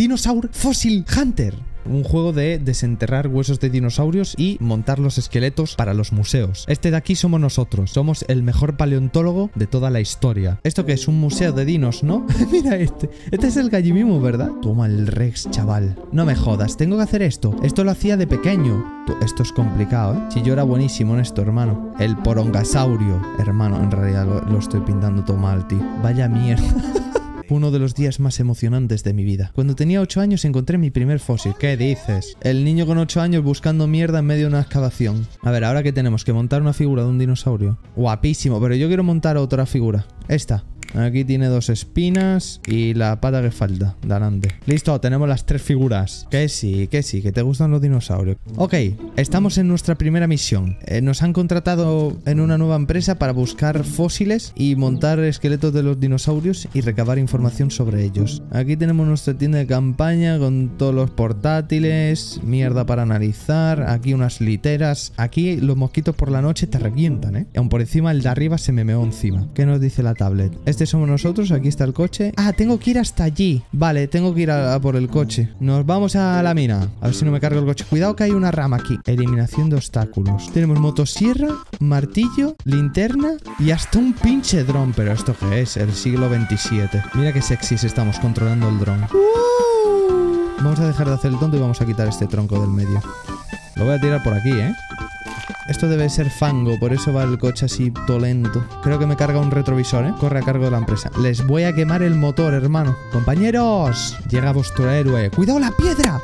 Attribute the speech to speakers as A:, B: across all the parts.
A: Dinosaur Fossil Hunter. Un juego de desenterrar huesos de dinosaurios y montar los esqueletos para los museos. Este de aquí somos nosotros. Somos el mejor paleontólogo de toda la historia. Esto que es un museo de dinos, ¿no? Mira este. Este es el gallimimo, ¿verdad? Toma el Rex, chaval. No me jodas, tengo que hacer esto. Esto lo hacía de pequeño. Esto es complicado, ¿eh? Si yo era buenísimo en esto, hermano. El porongasaurio. Hermano, en realidad lo, lo estoy pintando todo mal, tío. Vaya mierda. Uno de los días más emocionantes de mi vida. Cuando tenía 8 años encontré mi primer fósil. ¿Qué dices? El niño con 8 años buscando mierda en medio de una excavación. A ver, ahora que tenemos que montar una figura de un dinosaurio. Guapísimo, pero yo quiero montar otra figura. Esta. Aquí tiene dos espinas y la pata que falta, de adelante. Listo, tenemos las tres figuras. Que sí, que sí, que te gustan los dinosaurios. Ok, estamos en nuestra primera misión. Eh, nos han contratado en una nueva empresa para buscar fósiles y montar esqueletos de los dinosaurios y recabar información sobre ellos. Aquí tenemos nuestra tienda de campaña con todos los portátiles, mierda para analizar, aquí unas literas. Aquí los mosquitos por la noche te revientan, ¿eh? Aún por encima el de arriba se me meó encima. ¿Qué nos dice la tablet? Somos nosotros, aquí está el coche. Ah, tengo que ir hasta allí. Vale, tengo que ir a, a por el coche. Nos vamos a la mina. A ver si no me cargo el coche. Cuidado que hay una rama aquí. Eliminación de obstáculos. Tenemos motosierra, martillo, linterna y hasta un pinche dron. Pero ¿esto qué es? El siglo XXVII. Mira qué sexys estamos controlando el dron. Vamos a dejar de hacer el tonto y vamos a quitar este tronco del medio. Lo voy a tirar por aquí, ¿eh? Esto debe ser fango, por eso va el coche así todo lento. Creo que me carga un retrovisor, ¿eh? Corre a cargo de la empresa. Les voy a quemar el motor, hermano. Compañeros, llega vuestro héroe. ¡Cuidado la piedra!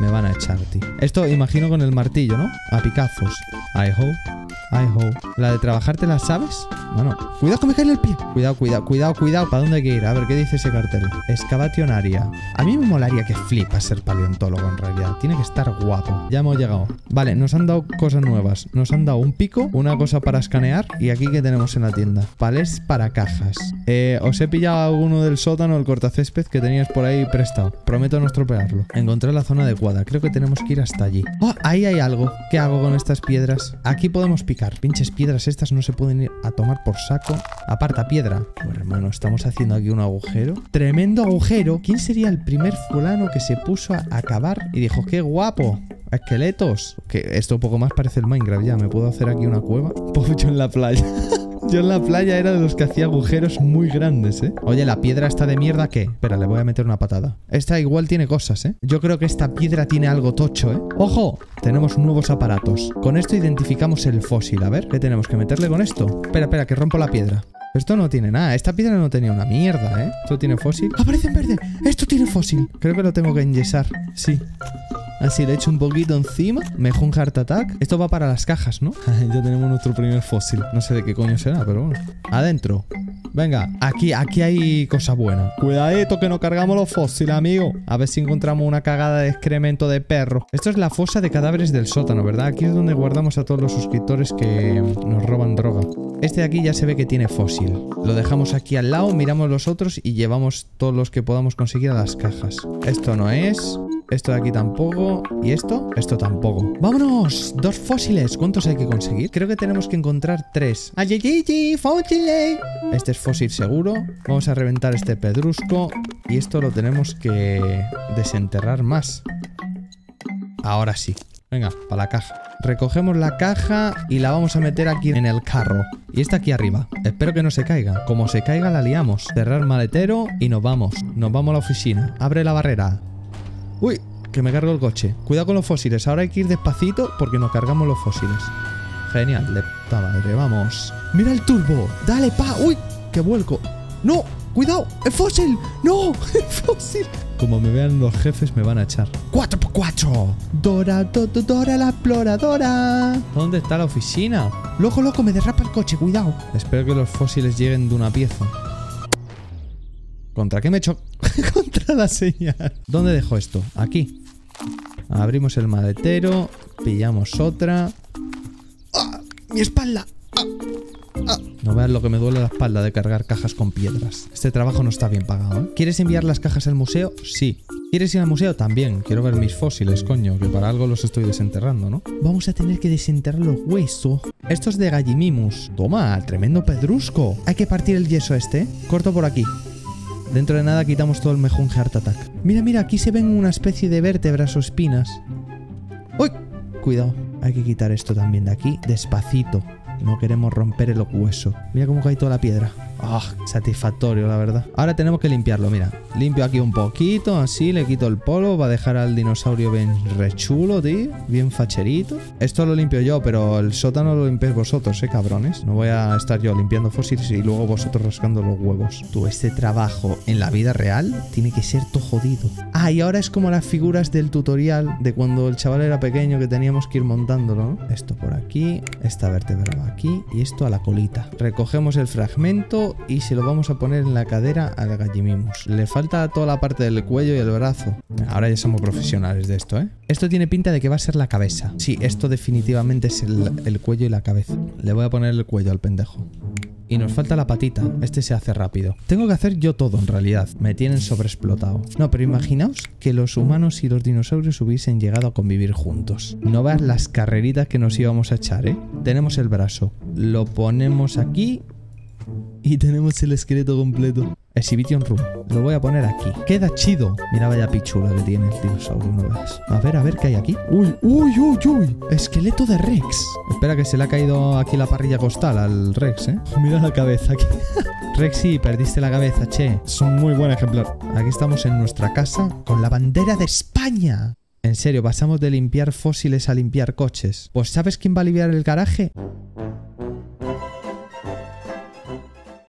A: Me van a echar, tío. Esto imagino con el martillo, ¿no? A picazos. I hope. I hope. La de trabajar te la sabes. Bueno, cuidado que me cae el pie. Cuidado, cuidado, cuidado, cuidado. ¿Para dónde hay que ir? A ver, ¿qué dice ese cartel? Excavation area. A mí me molaría que flipa ser paleontólogo en realidad. Tiene que estar guapo. Ya hemos llegado. Vale, nos han dado cosas nuevas. Nos han dado un pico, una cosa para escanear. Y aquí que tenemos en la tienda. Palés para cajas. Eh, os he pillado alguno del sótano, el cortacésped que tenías por ahí prestado. Prometo no estropearlo. Encontré la zona adecuada. Creo que tenemos que ir hasta allí. Oh, ahí hay algo. ¿Qué hago con estas piedras? Aquí podemos picar. Pinches piedras estas no se pueden ir a tomar por saco. Aparta piedra. Bueno, hermano, estamos haciendo aquí un agujero. Tremendo agujero. ¿Quién sería el primer fulano que se puso a acabar y dijo, qué guapo? Esqueletos. Que esto un poco más parece el Minecraft ya. ¿Me puedo hacer aquí una cueva? Yo en la playa. Yo en la playa era de los que hacía agujeros muy grandes, ¿eh? Oye, ¿la piedra está de mierda qué? Espera, le voy a meter una patada. Esta igual tiene cosas, ¿eh? Yo creo que esta piedra tiene algo tocho, ¿eh? ¡Ojo! Tenemos nuevos aparatos. Con esto identificamos el fósil. A ver, ¿qué tenemos que meterle con esto? Espera, espera, que rompo la piedra. Esto no tiene nada. Esta piedra no tenía una mierda, ¿eh? Esto tiene fósil. ¡Aparece en verde! Esto tiene fósil. Creo que lo tengo que enyesar. Sí. Así le echo un poquito encima. Me dejo un heart attack. Esto va para las cajas, ¿no? ya tenemos nuestro primer fósil. No sé de qué coño será, pero bueno. Adentro. Venga, aquí, aquí hay cosa buena. Cuidadito que no cargamos los fósiles, amigo. A ver si encontramos una cagada de excremento de perro. Esto es la fosa de cadáveres del sótano, ¿verdad? Aquí es donde guardamos a todos los suscriptores que nos roban droga. Este de aquí ya se ve que tiene fósil. Lo dejamos aquí al lado, miramos los otros y llevamos todos los que podamos conseguir a las cajas. Esto no es. Esto de aquí tampoco. ¿Y esto? Esto tampoco. ¡Vámonos! Dos fósiles. ¿Cuántos hay que conseguir? Creo que tenemos que encontrar tres. ¡Ayayayay! ¡Fósiles! Este es fósil seguro. Vamos a reventar este pedrusco. Y esto lo tenemos que desenterrar más. Ahora sí. Venga, para la caja. Recogemos la caja y la vamos a meter aquí en el carro. Y esta aquí arriba. Espero que no se caiga. Como se caiga la liamos. Cerrar maletero y nos vamos. Nos vamos a la oficina. Abre la barrera. Uy, que me cargo el coche. Cuidado con los fósiles. Ahora hay que ir despacito porque nos cargamos los fósiles. Genial, de puta madre. Vamos. Mira el turbo. Dale, pa. Uy, que vuelco. No, cuidado. El fósil. No, el fósil. Como me vean los jefes me van a echar. ¡4 por 4 Dora, do, do, Dora la exploradora. ¿Dónde está la oficina? Loco, loco, me derrapa el coche, cuidado. Espero que los fósiles lleguen de una pieza. ¿Contra qué me echo? Contra la señal. ¿Dónde dejo esto? Aquí. Abrimos el maletero. Pillamos otra. ¡Ah! ¡Mi espalda! ¡Ah! ¡Ah! No veas lo que me duele la espalda de cargar cajas con piedras. Este trabajo no está bien pagado, ¿eh? ¿Quieres enviar las cajas al museo? Sí. ¿Quieres ir al museo? También. Quiero ver mis fósiles, coño, que para algo los estoy desenterrando, ¿no? Vamos a tener que desenterrar los huesos. Esto es de Gallimimus. Toma, tremendo pedrusco. Hay que partir el yeso este. Corto por aquí. Dentro de nada quitamos todo el mejunje Heart Attack. Mira, mira, aquí se ven una especie de vértebras o espinas. ¡Uy! Cuidado. Hay que quitar esto también de aquí, despacito. No queremos romper el hueso. Mira cómo cae toda la piedra. Ah, satisfactorio, la verdad. Ahora tenemos que limpiarlo, mira. Limpio aquí un poquito, así, le quito el polvo para dejar al dinosaurio bien rechulo, tío. Bien facherito. Esto lo limpio yo, pero el sótano lo limpiáis vosotros, eh, cabrones. No voy a estar yo limpiando fósiles y luego vosotros rascando los huevos. Tú, este trabajo en la vida real tiene que ser todo jodido. Ah, y ahora es como las figuras del tutorial de cuando el chaval era pequeño que teníamos que ir montándolo, ¿no? Esto por aquí, esta vértebra aquí y esto a la colita. Recogemos el fragmento y se lo vamos a poner en la cadera al gallimimus. Le falta toda la parte del cuello y el brazo. Ahora ya somos profesionales de esto, ¿eh? Esto tiene pinta de que va a ser la cabeza. Sí, esto definitivamente es el, el cuello y la cabeza. Le voy a poner el cuello al pendejo. Y nos falta la patita. Este se hace rápido. Tengo que hacer yo todo en realidad. Me tienen sobreexplotado. No, pero imaginaos que los humanos y los dinosaurios hubiesen llegado a convivir juntos. No veas las carreritas que nos íbamos a echar, ¿eh? Tenemos el brazo. Lo ponemos aquí. Y tenemos el esqueleto completo. Exhibition Room. Lo voy a poner aquí. Queda chido. Mira vaya pichula que tiene el dinosaurio, no veas. A ver, a ver qué hay aquí. Uy, uy, uy, uy. Esqueleto de Rex. Espera que se le ha caído aquí la parrilla costal al Rex, ¿eh? Mira la cabeza aquí. Rex, sí, perdiste la cabeza, che. Es un muy buen ejemplar. Aquí estamos en nuestra casa con la bandera de España. En serio, pasamos de limpiar fósiles a limpiar coches. Pues ¿sabes quién va a limpiar el garaje?